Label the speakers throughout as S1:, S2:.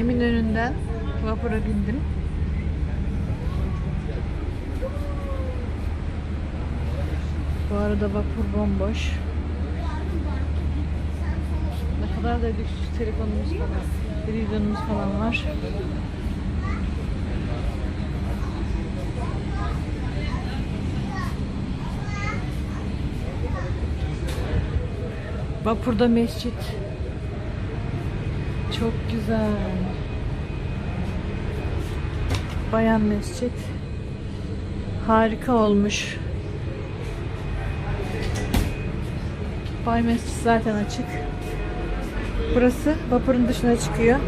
S1: Eminönü'nden vapura bindim. Bu arada vapur bomboş. Ne kadar da lüks telefonumuz falan, televizyonumuz falan var. Vapurda mescit. Çok güzel. Bayan mescit. Harika olmuş. Bay mescit zaten açık. Burası vapurun dışına çıkıyor.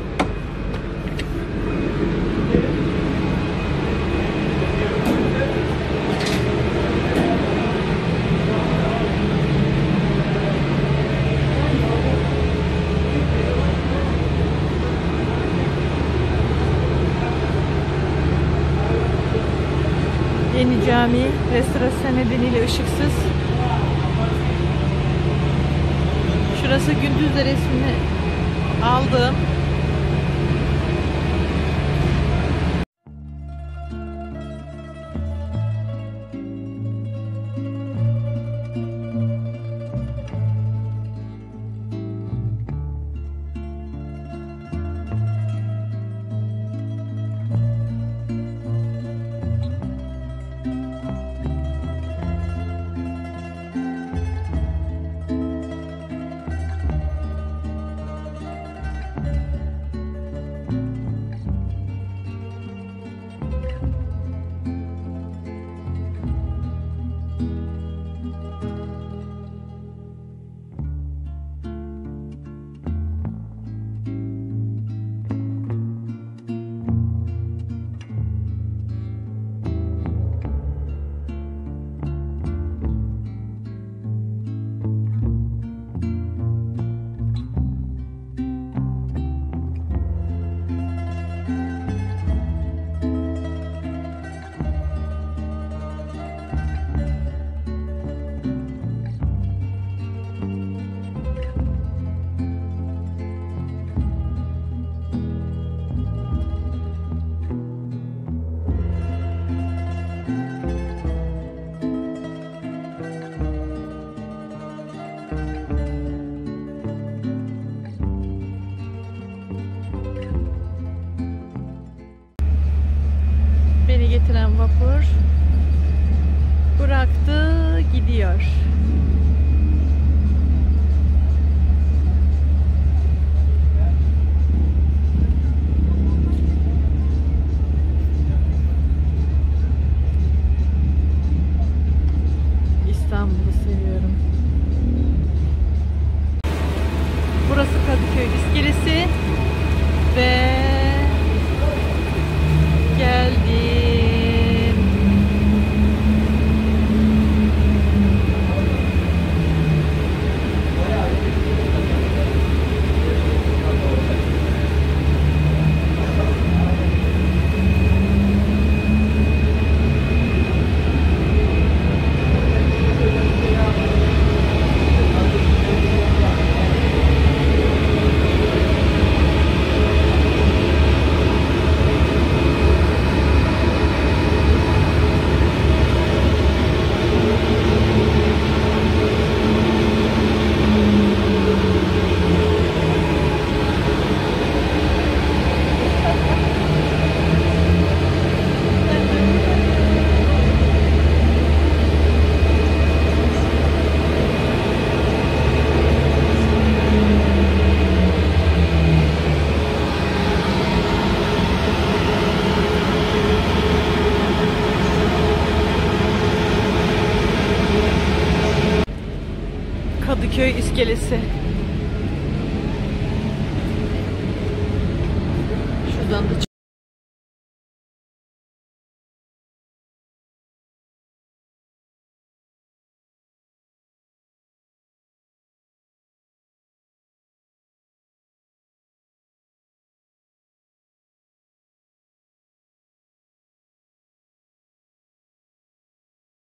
S1: Yeni cami restorasyon nedeniyle ışıksız. Şurası gündüz de resmini aldım. Vapur Kadıköy iskelesi. Şuradan da